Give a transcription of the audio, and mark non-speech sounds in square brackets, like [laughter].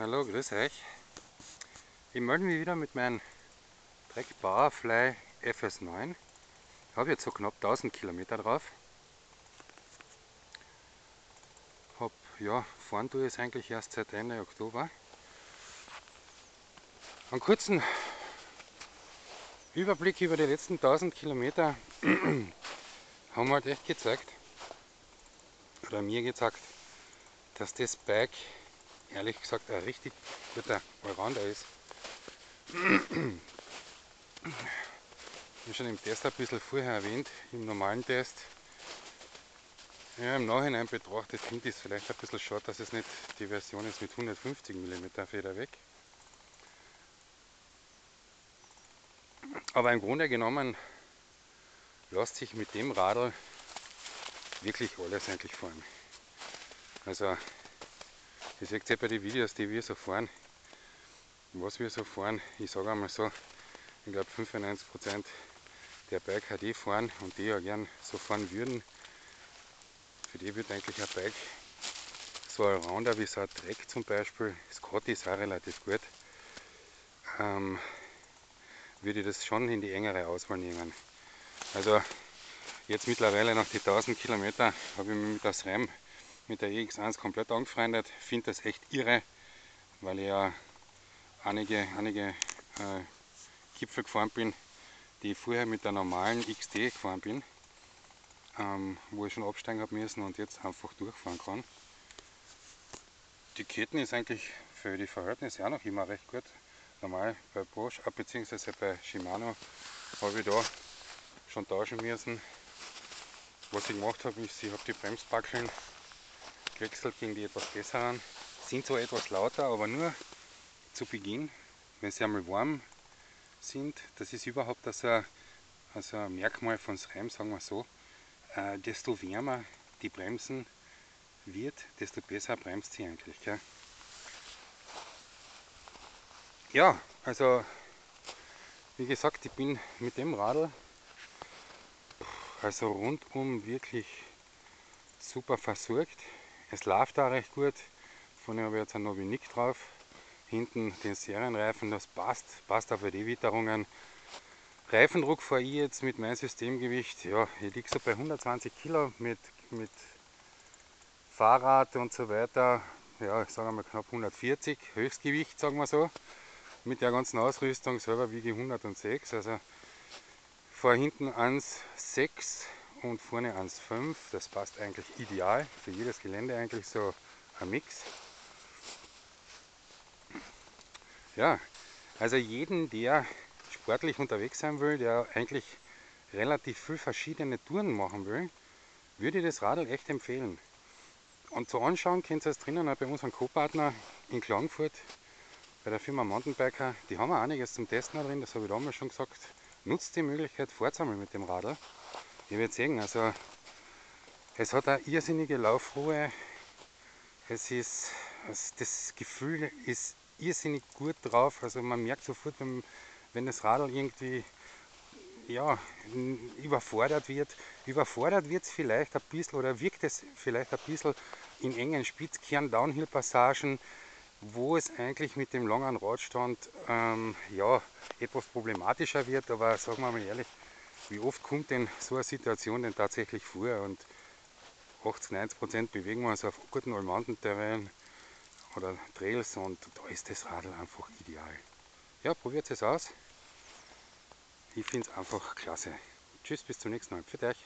Hallo, grüß euch. Ich melde mich wieder mit meinem Trek Powerfly FS9. Ich habe jetzt so knapp 1000 Kilometer drauf. Hab, ja, fahren tue ich es eigentlich erst seit Ende Oktober. Einen kurzen Überblick über die letzten 1000 Kilometer [clears throat] haben halt echt gezeigt, oder mir gezeigt, dass das Bike ehrlich gesagt ein richtig guter Allrounder ist. Wie schon im Test ein bisschen vorher erwähnt, im normalen Test. Ja, Im Nachhinein betrachtet finde ich es vielleicht ein bisschen schade, dass es nicht die Version ist mit 150 mm Feder weg. Aber im Grunde genommen lässt sich mit dem Radl wirklich alles eigentlich fahren. Also Ihr seht ja bei den Videos, die wir so fahren, was wir so fahren. Ich sage einmal so, ich glaube 95% der Biker, die fahren und die ja gern so fahren würden, für die wird eigentlich ein Bike so ein Rounder wie so ein Dreck zum Beispiel, Scott ist auch relativ gut, ähm, würde ich das schon in die engere Auswahl nehmen. Also jetzt mittlerweile nach die 1000 Kilometer habe ich mich mit das SRAM mit der EX1 komplett angefreundet. Finde das echt irre, weil ich ja einige, einige äh, Gipfel gefahren bin, die ich vorher mit der normalen XT gefahren bin, ähm, wo ich schon absteigen habe müssen und jetzt einfach durchfahren kann. Die Ketten ist eigentlich für die Verhältnisse auch noch immer recht gut. Normal bei Bosch, äh, beziehungsweise bei Shimano habe ich da schon tauschen müssen. Was ich gemacht habe, ist, ich habe die Bremsbackeln gewechselt gegen die etwas besseren. Sind zwar etwas lauter, aber nur zu Beginn, wenn sie einmal warm sind. Das ist überhaupt also, also ein Merkmal von SRAM, sagen wir so. Äh, desto wärmer die Bremsen wird, desto besser bremst sie eigentlich. Gell? Ja, also wie gesagt, ich bin mit dem Radl also rundum wirklich super versorgt. Es läuft auch recht gut. Vorne habe ich jetzt ein Novinic drauf. Hinten den Serienreifen, das passt, passt auf die Witterungen. Reifendruck fahre ich jetzt mit meinem Systemgewicht, ja, ich liege so bei 120 Kilo mit, mit Fahrrad und so weiter, ja, ich sage mal knapp 140, Höchstgewicht sagen wir so. Mit der ganzen Ausrüstung selber wiege ich 106, also fahre hinten 1,6 und vorne 1,5. Das passt eigentlich ideal. Für jedes Gelände eigentlich so ein Mix. Ja, also jeden, der sportlich unterwegs sein will, der eigentlich relativ viel verschiedene Touren machen will, würde ich das Radl echt empfehlen. Und zu anschauen könnt ihr es drinnen auch bei unserem Co-Partner in Klagenfurt, bei der Firma Mountainbiker. Die haben auch einiges zum Testen drin, das habe ich damals schon gesagt. Nutzt die Möglichkeit, vorzusammeln mit dem Radl. Ihr werdet sehen, also es hat eine irrsinnige Laufruhe. Es ist, also das Gefühl ist irrsinnig gut drauf. Also man merkt sofort, wenn, wenn das Radl irgendwie ja, überfordert wird. Überfordert wird es vielleicht ein bisschen oder wirkt es vielleicht ein bisschen in engen Spitzkern, Downhill-Passagen, wo es eigentlich mit dem langen Radstand ähm, ja, etwas problematischer wird. Aber sagen wir mal ehrlich, wie oft kommt denn so eine Situation denn tatsächlich vor? Und 80, 90 Prozent bewegen wir uns auf guten Allmountain-Terrain oder Trails und da ist das Radl einfach ideal. Ja, probiert es aus. Ich finde es einfach klasse. Tschüss, bis zum nächsten Mal. Für euch.